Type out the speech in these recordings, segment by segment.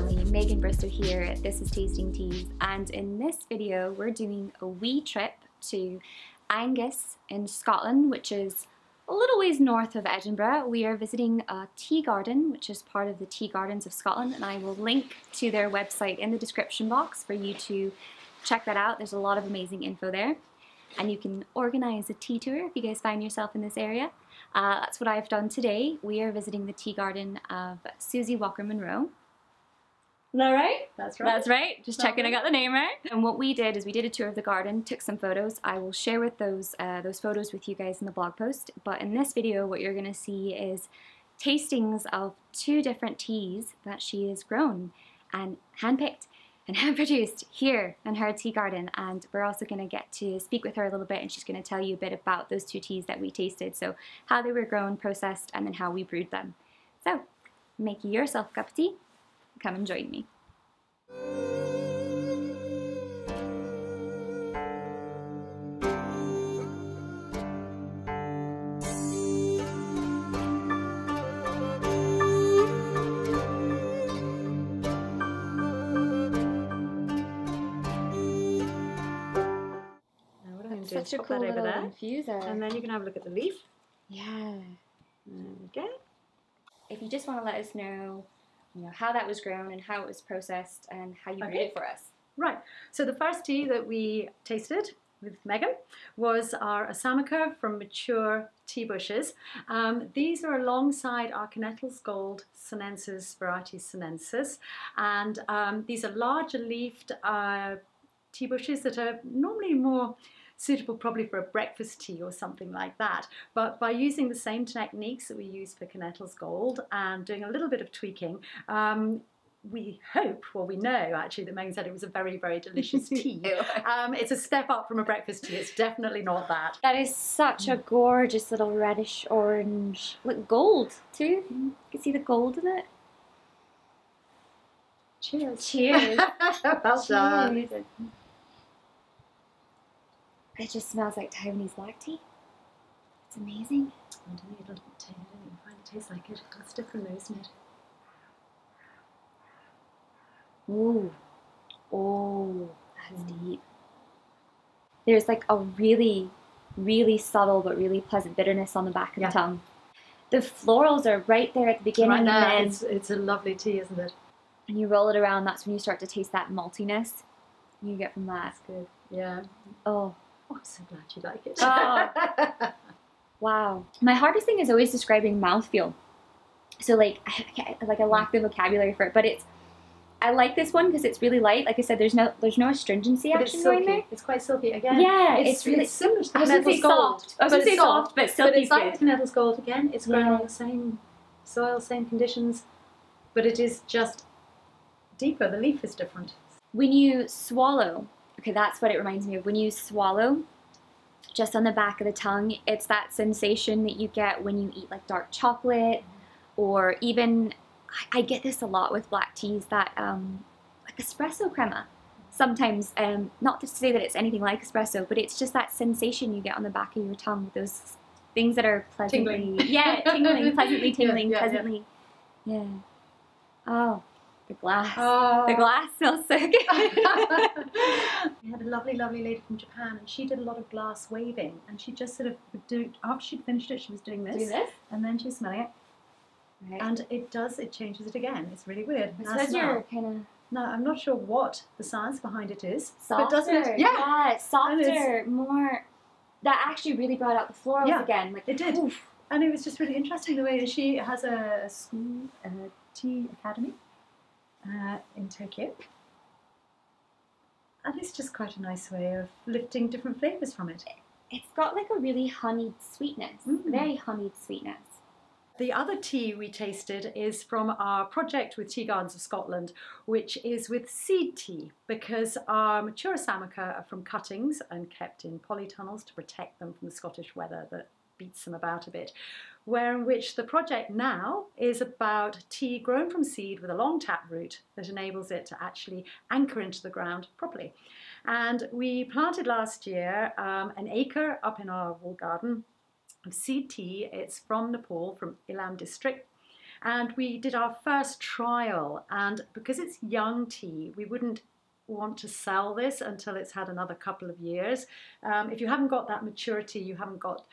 family, Megan Bristow here. This is Tasting Teas, and in this video, we're doing a wee trip to Angus in Scotland, which is a little ways north of Edinburgh. We are visiting a tea garden, which is part of the Tea Gardens of Scotland, and I will link to their website in the description box for you to check that out. There's a lot of amazing info there, and you can organize a tea tour if you guys find yourself in this area. Uh, that's what I've done today. We are visiting the tea garden of Susie Walker Munro. Is that right? That's right. That's right. Just Lovely. checking I got the name right. And what we did is we did a tour of the garden, took some photos. I will share with those uh, those photos with you guys in the blog post. But in this video, what you're going to see is tastings of two different teas that she has grown and handpicked and hand produced here in her tea garden. And we're also going to get to speak with her a little bit, and she's going to tell you a bit about those two teas that we tasted. So how they were grown, processed, and then how we brewed them. So make yourself a cup of tea. Come and join me. Now what I'm going to do is Such a cool that over little there. infuser. And then you can have a look at the leaf. yeah. There we go. If you just want to let us know, you know, how that was grown and how it was processed and how you Okay. it for us. Right. So the first tea that we tasted with Megan was our Assamica from mature tea bushes. Um, these are alongside our Kinettles Gold Sinensis variety Sinensis. And um, these are larger leafed uh, tea bushes that are normally more suitable probably for a breakfast tea or something like that. But by using the same techniques that we use for Kinettles Gold and doing a little bit of tweaking, um, we hope, well, we know actually that Megan said it was a very, very delicious tea. um, it's a step up from a breakfast tea. It's definitely not that. That is such a gorgeous little reddish orange. Look, gold too. You can see the gold in it. Cheers. Cheers. well done. It just smells like Taiwanese black tea. It's amazing. I don't know, it'll taste, I don't know, find it tastes like it. It's different though, isn't it? Ooh. Oh, that's deep. There's like a really, really subtle but really pleasant bitterness on the back of Yeah. the tongue. The florals are right there at the beginning, right now, and then it's, it's a lovely tea, isn't it? And you roll it around, that's when you start to taste that maltiness you get from that. That's good. Yeah. Oh, Oh, I'm so glad you like it. Oh. wow. My hardest thing is always describing mouthfeel. So like, I, like I lack the vocabulary for it, but it's. I like this one because it's really light. Like I said, there's no there's no astringency but it's action going there. It's quite silky again. Yeah, it's, it's really- it's similar to the I was gonna say Kinettles Gold. soft. I was gonna say it's soft, but But silky it's like Kinettles Gold again. It's grown Yeah. on the same soil, same conditions, but it is just deeper. The leaf is different. When you swallow, okay, that's what it reminds me of. When you swallow, just on the back of the tongue, it's that sensation that you get when you eat like dark chocolate, or even I, get this a lot with black teas that um, like espresso crema. Sometimes, um, not to say that it's anything like espresso, but it's just that sensation you get on the back of your tongue with those things that are pleasantly, Tingling. yeah, tingling, pleasantly tingling, yeah, yeah. pleasantly, yeah. Oh, the glass. Oh. The glass smells so good. we had a lovely, lovely lady from Japan, and she did a lot of glass waving, and she just sort of would do after she'd finished it, she was doing this, Do this. and then she was smelling it, Right. and it does it changes it again. It's really weird. I suppose kind No, I'm not sure what the science behind it is, of but softer. doesn't it? Yeah, it's softer, more. That actually really brought out the florals Yeah, again. Like it did. oof. and it was just really interesting the way that she has a school, a tea academy uh, in Tokyo. And it's just quite a nice way of lifting different flavours from it. It's got like a really honeyed sweetness, Mm. very honeyed sweetness. The other tea we tasted is from our project with Tea Gardens of Scotland, which is with seed tea, because our mature Samoka are from cuttings and kept in polytunnels to protect them from the Scottish weather that beats them about a bit. Where in which the project now is about tea grown from seed with a long tap root that enables it to actually anchor into the ground properly. And we planted last year um, an acre up in our wall garden of seed tea. It's from Nepal, from Ilam district. and we did our first trial. And because it's young tea, we wouldn't want to sell this until it's had another couple of years. Um, if you haven't got that maturity, you haven't got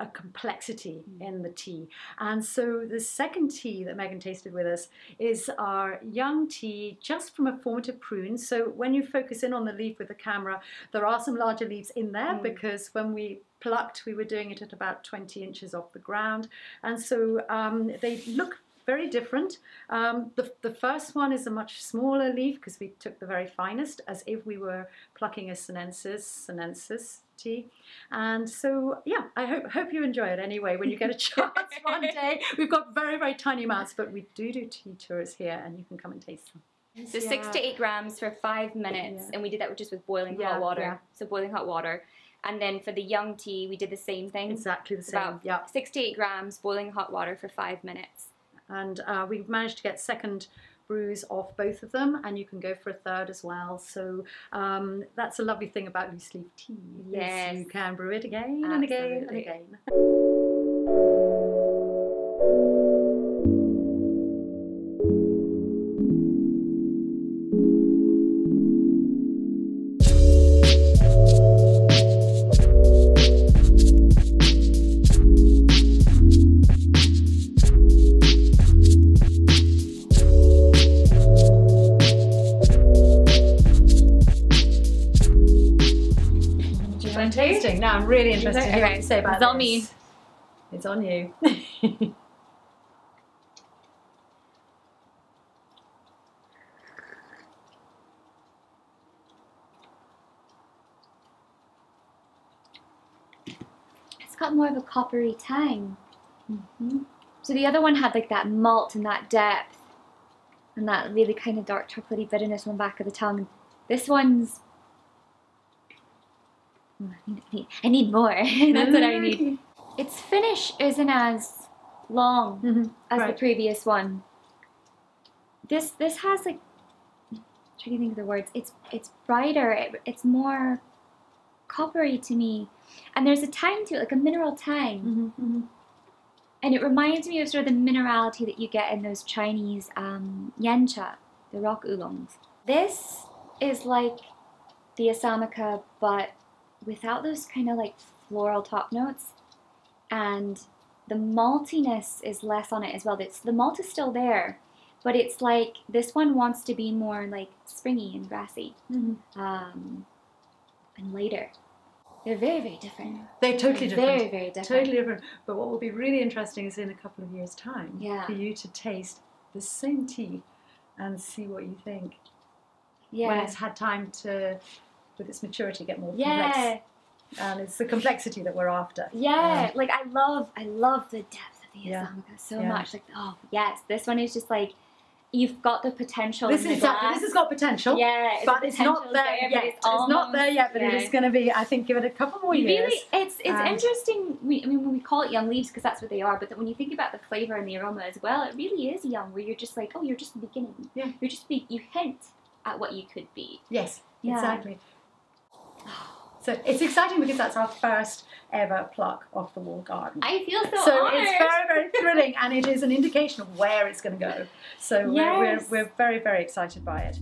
a complexity mm. in the tea. And so the second tea that Megan tasted with us is our young tea just from a formative prune. So when you focus in on the leaf with the camera, there are some larger leaves in there mm. because when we plucked, we were doing it at about 20 inches off the ground. And so um, they look very different. Um, the, the first one is a much smaller leaf because we took the very finest as if we were plucking a sinensis, sinensis tea. And so, yeah, I hope, hope you enjoy it anyway when you get a chance one day. We've got very, very tiny amounts, but we do do tea tours here and you can come and taste them. So yeah. six to eight grams for five minutes, yeah. and we did that just with boiling yeah, hot water. So boiling hot water, and then for the young tea, we did the same thing. Exactly the same. About yeah. six to eight grams, boiling hot water for five minutes. And uh, we've managed to get second brews off both of them and you can go for a third as well. So um, that's a lovely thing about loose leaf tea yes you can brew it again Absolutely. and again and again really interested to hear what you say about it's on me. It's on you. it's got more of a coppery tang. Mm -hmm. So the other one had like that malt and that depth and that really kind of dark chocolatey bitterness on the back of the tongue. This one's I need, I need more. That's what I need. Its finish isn't as long mm-hmm. as right. the previous one. This this has like I'm trying to think of the words. It's it's brighter. It, it's more coppery to me, and there's a tang to it, like a mineral tang. Mm-hmm, mm-hmm. And it reminds me of sort of the minerality that you get in those Chinese um, yancha, the rock oolongs. This is like the Assamica, but without those kind of like floral top notes. And the maltiness is less on it as well. It's, the malt is still there, but it's like this one wants to be more like springy and grassy mm-hmm. um, and later. They're very, very different. They're totally different. Very, very different. Totally different. But what will be really interesting is in a couple of years' time yeah. for you to taste the same tea and see what you think. Yeah. When it's had time to with its maturity get more yeah. complex. And it's the complexity that we're after. Yeah, like I love, I love the depth of the yeah. so yeah. much. Like, oh yes, this one is just like you've got the potential. This is exactly. This has got potential. Yeah, but it's not there, there yet. It's, it's, not there yet, but yeah. it is going to be. I think give it a couple more years. Really, it's it's and interesting. We, I mean, when we call it young leaves because that's what they are, but when you think about the flavor and the aroma as well, it really is young. Where you're just like, oh, you're just beginning. Yeah, you're just be, you hint at what you could be. Yes, yeah. exactly. So it's exciting because that's our first ever pluck off the wall garden. I feel so So honored. it's very, very thrilling and it is an indication of where it's going to go. So yes. we're, we're, we're very, very excited by it.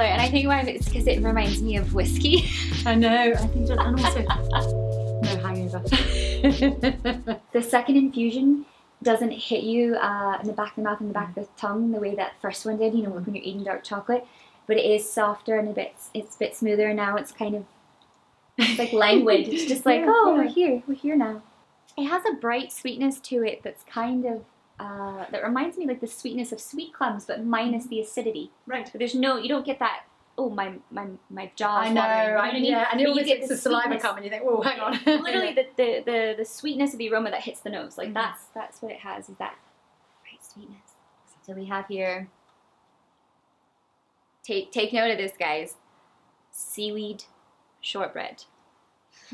And I think why it's because it reminds me of whiskey. I know, I think, and also no hangover. the second infusion doesn't hit you uh, in the back of the mouth and the back of the tongue the way that first one did, you know, when you're eating dark chocolate. But it is softer and a bit, it's a bit smoother now. It's kind of it's like languid. It's just like, yeah, oh, yeah. we're here, we're here now. It has a bright sweetness to it that's kind of uh, that reminds me like the sweetness of sweet plums, but minus the acidity. Right. But there's no, you don't get that oh my my my jaw. I know, I mean, yeah, and it always gets the, the saliva come, and you think, oh, hang on. literally, the, the, the the sweetness of the aroma that hits the nose, like mm-hmm. that's that's what it has, is that right sweetness. So we have here. Take take note of this, guys. Seaweed shortbread.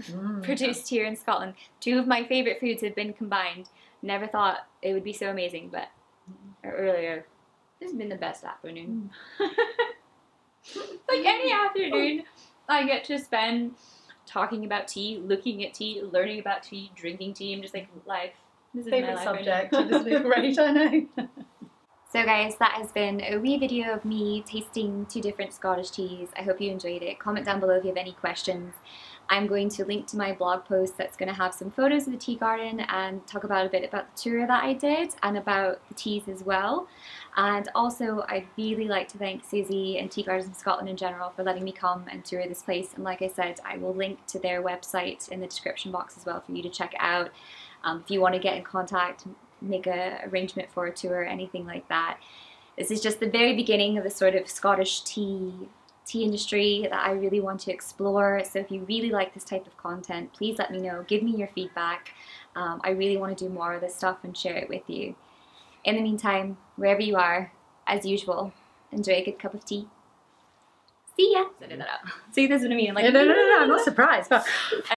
Mm. Produced here in Scotland. Two of my favorite foods have been combined. Never thought it would be so amazing, but mm. earlier, this has been the best afternoon. Mm. like any afternoon, I get to spend talking about tea, looking at tea, learning about tea, drinking tea. I'm just like life. This is my Favorite life right subject. now. Isn't it great? I know. So guys, that has been a wee video of me tasting two different Scottish teas. I hope you enjoyed it. Comment down below if you have any questions. I'm going to link to my blog post that's going to have some photos of the tea garden and talk about a bit about the tour that I did and about the teas as well. And also, I'd really like to thank Susie and Tea Gardens Scotland in general for letting me come and tour this place. And like I said, I will link to their website in the description box as well for you to check out. Um, if you want to get in contact, make a arrangement for a tour, anything like that. This is just the very beginning of the sort of Scottish tea tea industry that I really want to explore. So if you really like this type of content, please let me know. Give me your feedback. Um, I really want to do more of this stuff and share it with you. In the meantime, wherever you are, as usual, enjoy a good cup of tea. See ya. I that out. See, this is what I mean. Like, no, no, no, no, I'm not surprised.